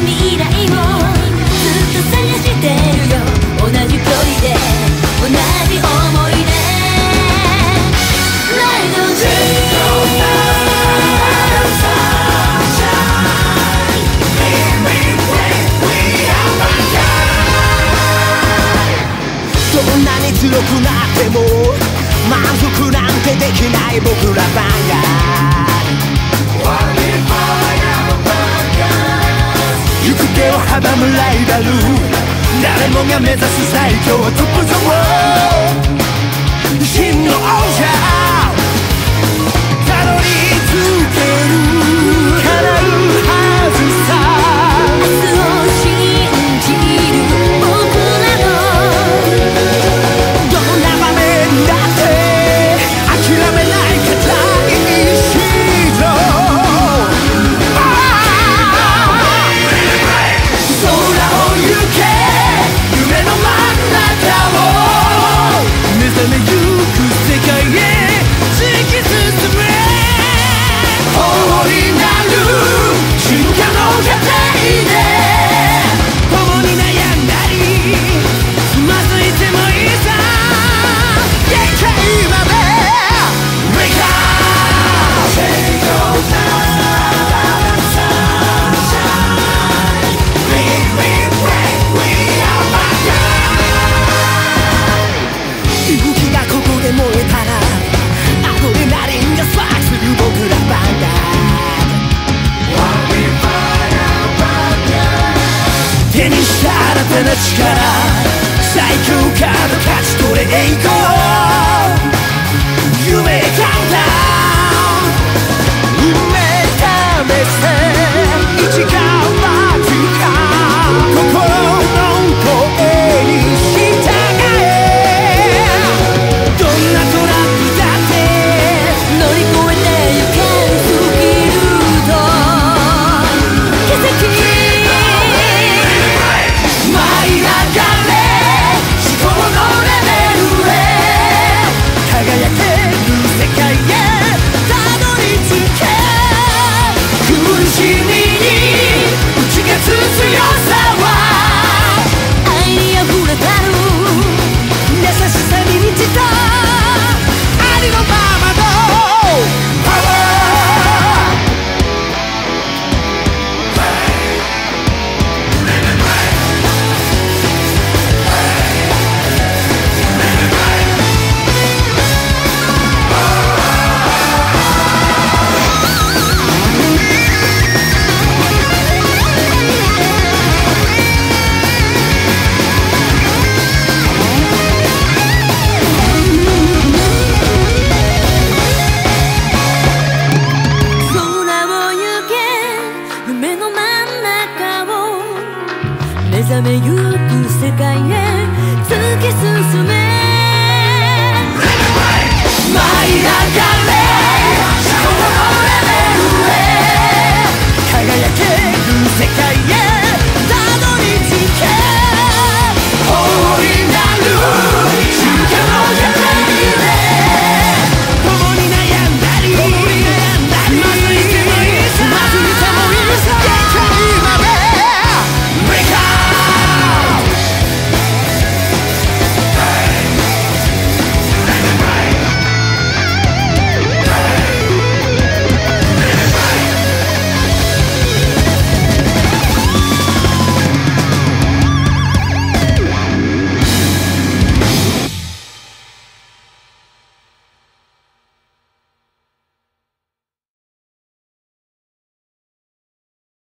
未来をて同じ距離で同じ思い出満足なんてできない僕らばか阻むライバル。誰もが目指す最強トップ・ザ・ール最強カード勝ち取れ栄光 jamais eu